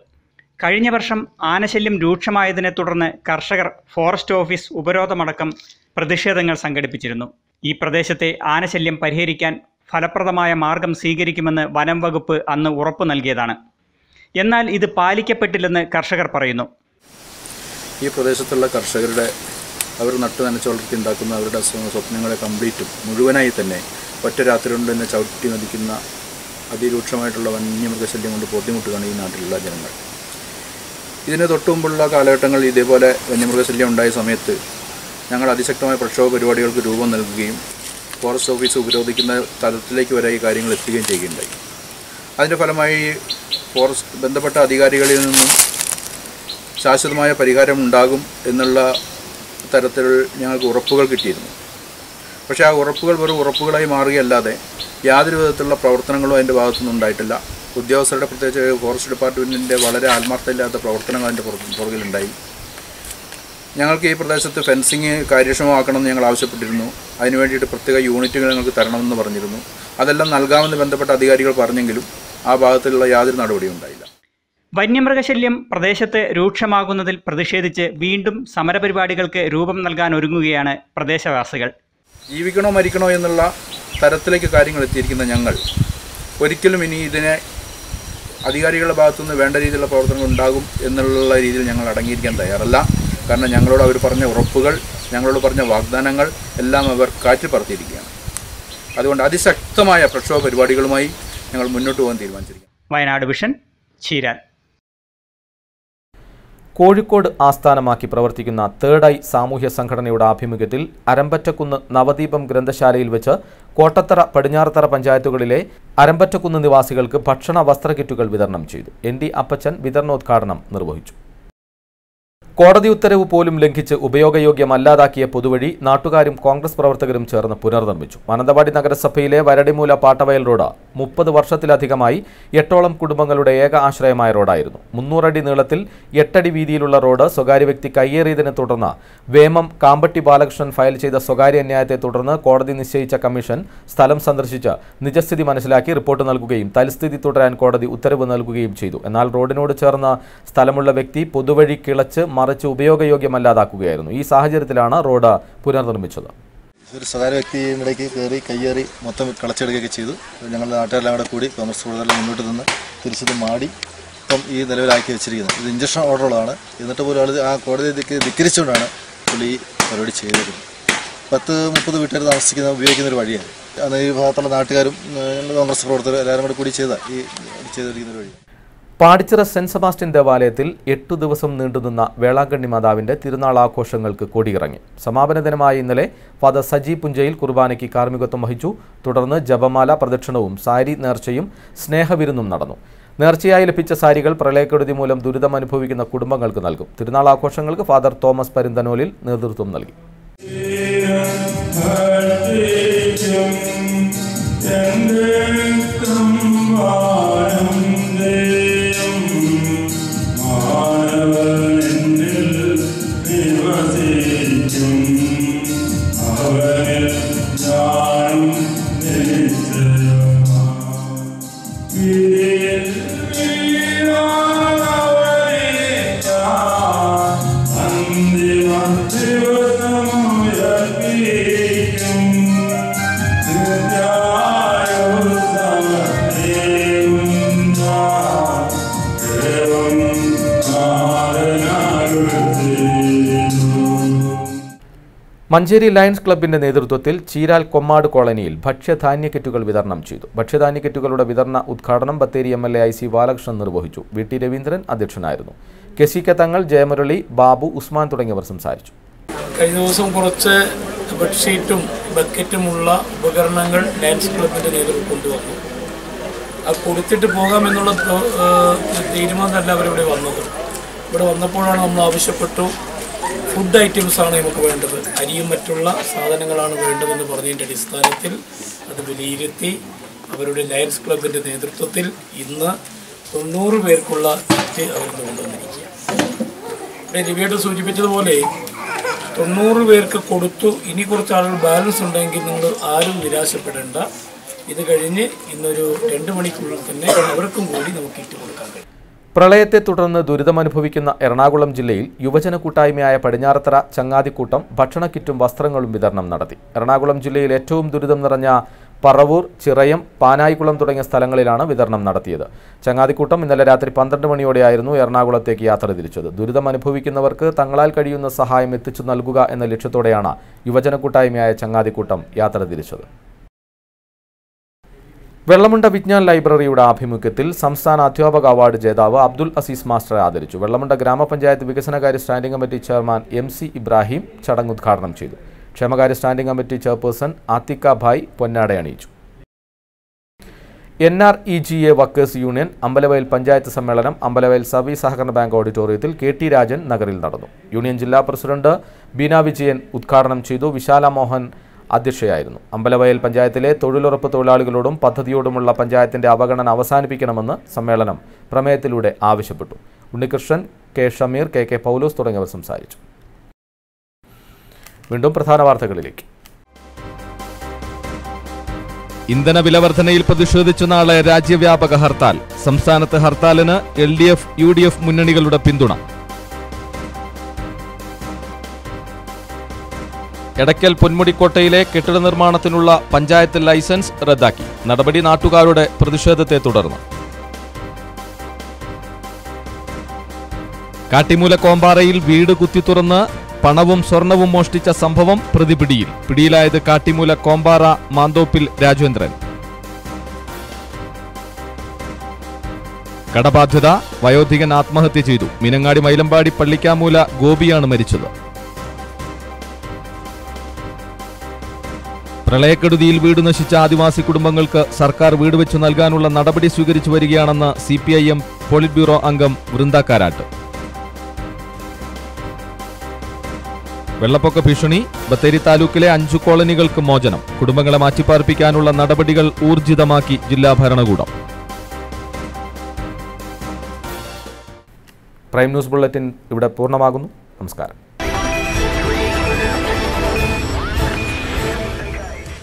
കഴിഞ്ഞ വർഷം ആനശല്യം രൂക്ഷമായതിനെ തുടർന്ന് കർഷകർ ഫോറസ്റ്റ് ഓഫീസ് ഉപരോധമടക്കം പ്രതിഷേധങ്ങൾ സംഘടിപ്പിച്ചിരുന്നു. ഈ പ്രദേശത്തെ ആനശല്യം പരിഹരിക്കാൻ ഫലപ്രദമായ മാർഗം സ്വീകരിക്കുമെന്ന് വനം വകുപ്പ് അന്ന് ഉറപ്പു നൽകിയതാണ്. എന്നാൽ ഇത് പാലിക്കപ്പെട്ടില്ലെന്ന് കർഷകർ പറയുന്നു. ഈ പ്രദേശത്തുള്ള കർഷകരുടെ അവർ നട്ടു നനച്ച് ഉണ്ടാക്കുന്ന അവരുടെ സ്വപ്നങ്ങളെ കംപ്ലീറ്റും മുഴുവനായി തന്നെ ഒറ്റ രാത്രി കൊണ്ട് തന്നെ ചവിട്ടി നദിക്കുന്ന അതിരൂക്ഷമായിട്ടുള്ള വന്യമൃഗശല്യം കൊണ്ട് ബുദ്ധിമുട്ടുകയാണ് ഈ നാട്ടിലുള്ള ജനങ്ങൾ. ഇതിന് തൊട്ടുമുമ്പുള്ള കാലഘട്ടങ്ങളിൽ ഇതേപോലെ വന്യമൃഗശല്യം ഉണ്ടായ സമയത്ത് ഞങ്ങൾ അതിശക്തമായ പ്രക്ഷോഭ പരിപാടികൾക്ക് രൂപം നൽകുകയും ഫോറസ്റ്റ് ഓഫീസ് ഉപരോധിക്കുന്ന തലത്തിലേക്ക് വരെ ഈ കാര്യങ്ങൾ എത്തുകയും ചെയ്യുകയുണ്ടായി. അതിന്റെ ഫലമായി ഫോറസ്റ്റ് ബന്ധപ്പെട്ട അധികാരികളിൽ നിന്നും ശാശ്വതമായ പരിഹാരം ഉണ്ടാകും എന്നുള്ള തരത്തിൽ ഞങ്ങൾക്ക് ഉറപ്പുകൾ കിട്ടിയിരുന്നു. പക്ഷേ ആ ഉറപ്പുകൾ വെറും ഉറപ്പുകളായി മാറുകയല്ലാതെ യാതൊരു വിധത്തിലുള്ള പ്രവർത്തനങ്ങളും അതിന്റെ ഭാഗത്തുനിന്ന് ഉണ്ടായിട്ടില്ല. ഉദ്യോഗസ്ഥരുടെ പ്രത്യേകിച്ച് ഫോറസ്റ്റ് ഡിപ്പാർട്ട്മെന്റിന്റെ വളരെ ആത്മാർത്ഥമില്ലാത്ത പ്രവർത്തനങ്ങൾ അതിന്റെ പുറകിലുണ്ടായി. ഞങ്ങൾക്ക് ഈ പ്രദേശത്ത് ഫെൻസിങ് കാര്യക്ഷമമാക്കണമെന്ന് ഞങ്ങൾ ആവശ്യപ്പെട്ടിരുന്നു. അതിനു വേണ്ടിയിട്ട് പ്രത്യേക യൂണിറ്റുകൾ ഞങ്ങൾക്ക് തരണമെന്ന് പറഞ്ഞിരുന്നു. അതെല്ലാം നൽകാമെന്ന് ബന്ധപ്പെട്ട അധികാരികൾ പറഞ്ഞെങ്കിലും ആ ഭാഗത്തുള്ള യാതൊരു നടപടിയും ഉണ്ടായില്ല. വന്യമൃഗശല്യം പ്രദേശത്ത് രൂക്ഷമാകുന്നതിൽ പ്രതിഷേധിച്ച് വീണ്ടും സമരപരിപാടികൾക്ക് രൂപം നൽകാൻ ഒരുങ്ങുകയാണ് പ്രദേശവാസികൾ. ജീവിക്കണോ മരിക്കണോ എന്നുള്ള തരത്തിലേക്ക് കാര്യങ്ങൾ എത്തിയിരിക്കുന്ന ഞങ്ങൾ ഒരിക്കലും ഇനി ഇതിനെ അധികാരികളുടെ ഭാഗത്തുനിന്ന് വേണ്ട രീതിയിലുള്ള പ്രവർത്തനങ്ങൾ ഉണ്ടാകും എന്നുള്ള രീതിയിൽ ഞങ്ങൾ അടങ്ങിയിരിക്കാൻ തയ്യാറല്ല. കാരണം ഞങ്ങളോട് അവർ പറഞ്ഞ ഉറപ്പുകൾ ഞങ്ങളോട് പറഞ്ഞ വാഗ്ദാനങ്ങൾ എല്ലാം അവർ കാറ്റിൽ പറത്തിയിരിക്കുകയാണ്. അതുകൊണ്ട് അതിശക്തമായ പ്രക്ഷോഭ പരിപാടികളുമായി ഞങ്ങൾ മുന്നോട്ട് പോകാൻ തീരുമാനിച്ചിരിക്കുന്നു വയനാട് വിഷൻ ചീരാൻ കോഴിക്കോട് ആസ്ഥാനമാക്കി പ്രവർത്തിക്കുന്ന തേർഡ് ഐ സാമൂഹ്യ സംഘടനയുടെ ആഭിമുഖ്യത്തിൽ അരമ്പറ്റക്കുന്ന് നവദീപം ഗ്രന്ഥശാലയിൽ വെച്ച് കോട്ടത്തറ പടിഞ്ഞാറത്തറ പഞ്ചായത്തുകളിലെ അരമ്പറ്റക്കുന്ന് നിവാസികൾക്ക് ഭക്ഷണ വസ്ത്ര കിറ്റുകൾ വിതരണം ചെയ്തു. എൻ ഡി അപ്പച്ചൻ വിതരണോദ്ഘാടനം നിർവഹിച്ചു. കോടതി ഉത്തരവ് പോലും ലംഘിച്ച് ഉപയോഗയോഗ്യമല്ലാതാക്കിയ പൊതുവഴി നാട്ടുകാരും കോൺഗ്രസ് പ്രവർത്തകരും ചേർന്ന് പുനർനിർമ്മിച്ചു. മാനന്തവാടി നഗരസഭയിലെ വരടിമൂല പാട്ടവയൽ റോഡ് മുപ്പത് വർഷത്തിലധികമായി എട്ടോളം കുടുംബങ്ങളുടെ ഏക ആശ്രയമായ റോഡായിരുന്നു. മുന്നൂറടി നീളത്തിൽ എട്ടടി വീതിയിലുള്ള റോഡ് സ്വകാര്യ വ്യക്തി കയ്യേറിയതിനെ തുടർന്ന് വേമം കാമ്പട്ടി ബാലകൃഷ്ണൻ ഫയൽ ചെയ്ത സ്വകാര്യ അന്യായത്തെ തുടർന്ന് കോടതി നിശ്ചയിച്ച കമ്മീഷൻ സ്ഥലം സന്ദർശിച്ച് നിജസ്ഥിതി മനസ്സിലാക്കി റിപ്പോർട്ട് നൽകുകയും തൽസ്ഥിതി തുടരാൻ കോടതി ഉത്തരവ് നൽകുകയും ചെയ്തു. എന്നാൽ റോഡിനോട് ചേർന്ന സ്ഥലമുള്ള വ്യക്തി പൊതുവഴി കിളച്ച് മറിച്ച് ഉപയോഗയോഗ്യമല്ലാതാക്കുകയായിരുന്നു. ഈ സാഹചര്യത്തിലാണ് റോഡ് പുനർനിർമ്മിച്ചത്. ഒരു സ്വകാര്യ വ്യക്തിയിലേക്ക് കയറി കയ്യേറി മൊത്തം കളച്ചെടുക്കുകയൊക്കെ ചെയ്തു. ഞങ്ങളുടെ നാട്ടുകാരെല്ലാം കൂടെ കോൺഗ്രസ് കൂടുതലും മുന്നോട്ട് നിന്ന് തിരിച്ചത് മാടി ഇപ്പം ഈ നിലവിലാക്കി വെച്ചിരിക്കുന്നത്. ഇത് ഇഞ്ചക്ഷൻ ഓർഡറുള്ളതാണ് എന്നിട്ട് പോലും ആൾ ആ കോടതി ധിക്ക- ധിക്കരിച്ചുകൊണ്ടാണ് പുള്ളി ഈ പരിപാടി ചെയ്തിരുന്നത് പത്ത് മുപ്പത് വീട്ടുകാർ താമസിക്കുന്ന ഉപയോഗിക്കുന്ന ഒരു വഴിയാണ്. അന്ന് ഈ ഭാഗത്തുള്ള നാട്ടുകാരും കോൺഗ്രസ് പ്രവർത്തകരും എല്ലാവരും കൂടെ ചെയ്ത ഈ ചെയ്തിരിക്കുന്ന ഒരു വഴി. പാടിച്ചിറ സെന്റ് സെബാസ്റ്റ്യൻ ദേവാലയത്തിൽ എട്ടു ദിവസം നീണ്ടുനിന്ന വേളാങ്കണ്ണി മാതാവിന്റെ തിരുനാൾ ആഘോഷങ്ങൾക്ക് കൊടിയിറങ്ങി. സമാപന ദിനമായ ഇന്നലെ ഫാദർ സജി പുഞ്ചയിൽ കുർബാനയ്ക്ക് കാർമ്മികത്വം വഹിച്ചു. തുടർന്ന് ജപമാല പ്രദക്ഷിണവും സാരി നേർച്ചയും സ്നേഹവിരുന്നും നടന്നു. നേർച്ചയായി ലഭിച്ച സാരികൾ പ്രളയക്കെടുതി മൂലം ദുരിതം അനുഭവിക്കുന്ന കുടുംബങ്ങൾക്ക് നൽകും. തിരുനാൾ ആഘോഷങ്ങൾക്ക് ഫാദർ തോമസ് പരിന്തനോലിൽ നേതൃത്വം നൽകി മഞ്ചേരി ലയൺസ് ക്ലബിന്റെ നേതൃത്വത്തിൽ ചീരാൽ കൊമ്മാട് കോളനിയിൽ ഭക്ഷ്യധാന്യ കിറ്റുകൾ വിതരണം ചെയ്തു. ഭക്ഷ്യധാന്യ കിറ്റുകളുടെ വിതരണ ഉദ്ഘാടനം Bathery M L A I C Balakrishnan നിർവഹിച്ചു. വി ടി രവീന്ദ്രൻ അധ്യക്ഷനായിരുന്നു. കെ സി കെ തങ്ങൾ ജയമുരളി ബാബു ഉസ്മാൻ തുടങ്ങിയവർ സംസാരിച്ചു. കഴിഞ്ഞ ദിവസം കുറച്ച് ബെഡ്ഷീറ്റും ബക്കറ്റുമുള്ള ഉപകരണങ്ങൾ ലയൺസ് ക്ലബിന്റെ നേതൃത്വം കൊണ്ടുവന്നു. അത് കൊടുത്തിട്ട് ഏഹ് തീരുമാനമല്ല അവരിവിടെ വന്നത്. ഇവിടെ വന്നപ്പോഴാണ് നമ്മൾ ആവശ്യപ്പെട്ടു. ഫുഡ് ഐറ്റംസ് ആണ് നമുക്ക് വേണ്ടത്. അരിയും മറ്റുള്ള സാധനങ്ങളാണ് വേണ്ടതെന്ന് പറഞ്ഞതിന്റെ അടിസ്ഥാനത്തിൽ അത് വിലയിരുത്തി അവരുടെ ലയൻസ് ക്ലബിന്റെ നേതൃത്വത്തിൽ ഇന്ന് തൊണ്ണൂറ് പേർക്കുള്ള കിറ്റ് അവരിന്ന് കൊണ്ടുവന്നിരിക്കുക ഇവിടെ രവിയുടെ സൂചിപ്പിച്ചതുപോലെ തൊണ്ണൂറ് പേർക്ക് കൊടുത്തു. ഇനി കുറച്ച് ആളുകൾ ബാലൻസ് ഉണ്ടെങ്കിൽ നിങ്ങൾ ആരും നിരാശപ്പെടേണ്ട. ഇത് കഴിഞ്ഞ് ഇന്നൊരു രണ്ട് മണിക്കുള്ളിൽ തന്നെ അവർക്കും കൂടി നമുക്ക് കിറ്റ് കൊടുക്കാൻ കഴിയും. പ്രളയത്തെ തുടർന്ന് ദുരിതമനുഭവിക്കുന്ന എറണാകുളം ജില്ലയിൽ യുവജന കൂട്ടായ്മയായ പടിഞ്ഞാറത്തറ ചങ്ങാതിക്കൂട്ടം ഭക്ഷണ കിറ്റും വസ്ത്രങ്ങളും വിതരണം നടത്തി. എറണാകുളം ജില്ലയിൽ ഏറ്റവും ദുരിതം നിറഞ്ഞ പറവൂർ ചിറയം പാനായിക്കുളം തുടങ്ങിയ സ്ഥലങ്ങളിലാണ് വിതരണം നടത്തിയത്. ചങ്ങാതിക്കൂട്ടം ഇന്നലെ രാത്രി പന്ത്രണ്ട് മണിയോടെയായിരുന്നു എറണാകുളത്തേക്ക് യാത്ര തിരിച്ചത്. ദുരിതം അനുഭവിക്കുന്നവർക്ക് തങ്ങളാൽ കഴിയുന്ന സഹായം എത്തിച്ചു നൽകുക എന്ന ലക്ഷ്യത്തോടെയാണ് യുവജന കൂട്ടായ്മയായ ചങ്ങാതിക്കൂട്ടം യാത്ര തിരിച്ചത്. വെള്ളമുണ്ട വിജ്ഞാൻ ലൈബ്രറിയുടെ ആഭിമുഖ്യത്തിൽ സംസ്ഥാന അധ്യാപക അവാർഡ് ജേതാവ് അബ്ദുൽ അസീസ് മാസ്റ്ററെ ആദരിച്ചു. വെള്ളമുണ്ട ഗ്രാമപഞ്ചായത്ത് വികസനകാര്യ standing committee chairman M C Ibrahim ചടങ്ങ് ഉദ്ഘാടനം ചെയ്തു. ക്ഷേമകാര്യ standing committee chairperson Athika Bhai പൊന്നാട അണിയിച്ചു. N R E G A workers union Ambalavayal panchayat സമ്മേളനം അമ്പലവയൽ സർവീസ് സഹകരണ ബാങ്ക് ഓഡിറ്റോറിയത്തിൽ കെ ടി രാജൻ നഗറിൽ നടന്നു. യൂണിയൻ ജില്ലാ പ്രസിഡന്റ് ബീന വിജയൻ ഉദ്ഘാടനം ചെയ്തു. വിശാല മോഹൻ അധ്യക്ഷയായിരുന്നു. അമ്പലവയൽ പഞ്ചായത്തിലെ തൊഴിലുറപ്പ് തൊഴിലാളികളോടും പദ്ധതിയോടുമുള്ള പഞ്ചായത്തിന്റെ അവഗണന അവസാനിപ്പിക്കണമെന്ന് സമ്മേളനം പ്രമേയത്തിലൂടെ ആവശ്യപ്പെട്ടു. Unnikrishnan K. Shameer K. K. Paulose തുടങ്ങിയവർ സംസാരിച്ചു. വീണ്ടും പ്രധാന വാർത്തകളിലേക്ക്. ഇന്ധന വില വർധനയിൽ പ്രതിഷേധിച്ചു നാളെ രാജ്യവ്യാപക ഹർത്താൽ. സംസ്ഥാനത്ത് ഹർത്താലിന് L D F U D F മുന്നണികളുടെ പിന്തുണ. എടക്കൽ പൊന്മുടിക്കോട്ടയിലെ കെട്ടിട നിർമ്മാണത്തിനുള്ള പഞ്ചായത്ത് ലൈസൻസ് റദ്ദാക്കി. നടപടി നാട്ടുകാരുടെ പ്രതിഷേധത്തെ തുടർന്ന്. കാട്ടിമൂല കോമ്പാറയിൽ വീട് കുത്തിത്തുറന്ന് പണവും സ്വർണവും മോഷ്ടിച്ച സംഭവം പ്രതിപിടിയിൽ. പിടിയിലായത് കാട്ടിമൂല കോമ്പാറ മാന്തോപ്പിൽ രാജേന്ദ്രൻ. കടബാധ്യത വയോധികൻ ആത്മഹത്യ ചെയ്തു. മീനങ്ങാടി മൈലമ്പാടി പള്ളിക്കാമൂല ഗോപിയാണ് മരിച്ചത്. പ്രളയക്കെടുതിയിൽ വീട് നശിച്ച ആദിവാസി കുടുംബങ്ങൾക്ക് സർക്കാർ വീട് വെച്ചു നൽകാനുള്ള നടപടി സ്വീകരിച്ചു വരികയാണെന്ന് C P I M polit bureau അംഗം വൃന്ദ കാരാട്ട് വെള്ളപ്പൊക്ക ഭീഷണി ബത്തേരി താലൂക്കിലെ അഞ്ചു കോളനികൾക്ക് മോചനം കുടുംബങ്ങളെ മാറ്റിപ്പാർപ്പിക്കാനുള്ള നടപടികൾ ഊർജിതമാക്കി ജില്ലാ ഭരണകൂടം. പ്രൈം ന്യൂസ് ബുള്ളറ്റിൻ ഇവിടെ പൂർണമാകുന്നു. നമസ്കാരം.